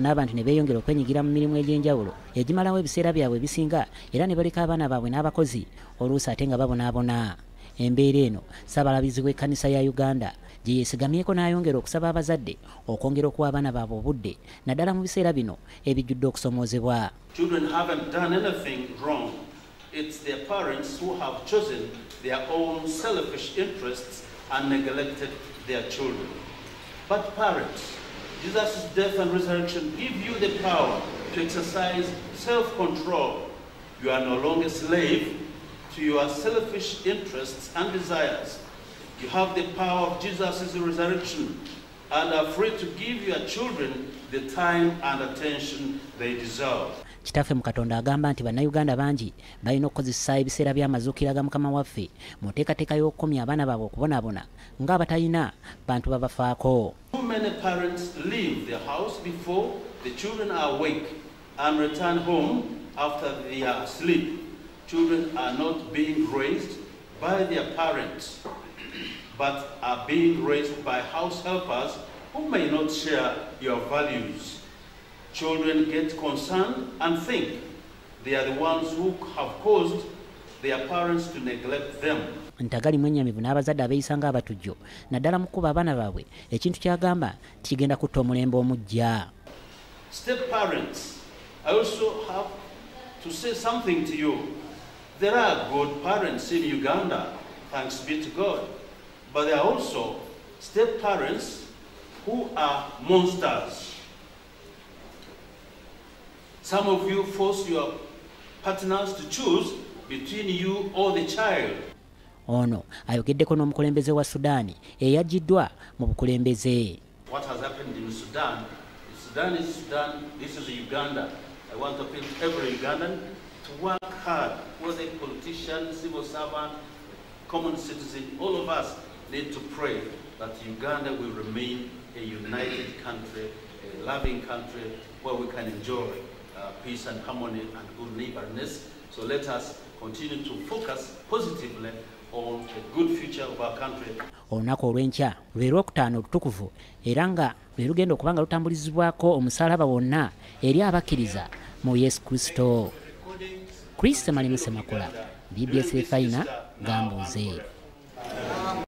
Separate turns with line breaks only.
n'abantu ne beeyongera okwenyigira mu mirimu egy'enjawulo egimalawo ebiseera byabwe ebisinga era ne baleka abaana baabwe n'abakozi oluusi ate nga babonaabona embeera eno saabalabizi w'ekkanisa ya uganda gye yeesigamyeko n'ayongera okusaba abazadde okwongera okuwa abaana baabwe obudde naddala mu biseera bino ebijjudde
wrong. It's their parents who have chosen their own selfish interests and neglected their children. But parents, Jesus' death and resurrection give you the power to exercise self-control. You are no longer slave to your selfish interests and desires. You have the power of Jesus' resurrection and are free to give your children the time and attention they deserve.
Kitaffe mu katonda agamba nti bannayuganda bangi balina okukozesa ebiseera by'amazuukira ga mukama waffe mu nteekateeka y'okukomya abaana baabwe okubonaabona ng'abatalina bantu babafaako
and return home after they are asleep. Children are not being raised by their parents, but are being raised by house helpers who may not share your values. Children get concerned and think they are the ones who have caused their parents to neglect them.
ntagalimu ennyamivu n'abazadde abeeyisa ng'abatujjo naddala mu kkuba abaana baabwe ekintu kyagamba nti kigenda kutta omulembe omujja
Step parents, I also have to say something to you. There are good parents in Uganda, thanks be to God. But there are also step parents who are monsters. Some of you force your partners to choose between you or the child.
ono ayogeddeko n'omukulembeze wa sudaani eyaggiddwa mu bukulembeze
What has happened in Sudan? Sudan is Sudan, this is Uganda. I want to appeal to every Ugandan to work hard, whether a politician, civil servant, common citizen, all of us need to pray that Uganda will remain a united country, a loving country where we can enjoy uh, peace and harmony and good neighborness. So let us continue to focus positively on the good future of our country.
Olunaku olw'enkya lwe lwokutaano olutukuvu era nga lwe lugenda okuba nga lutambulizibwako omusalaba wonna eri abakkiriza mu yesu kristo. Kristo malimu semakula bbs efayina gambuuze